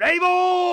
Rainbow!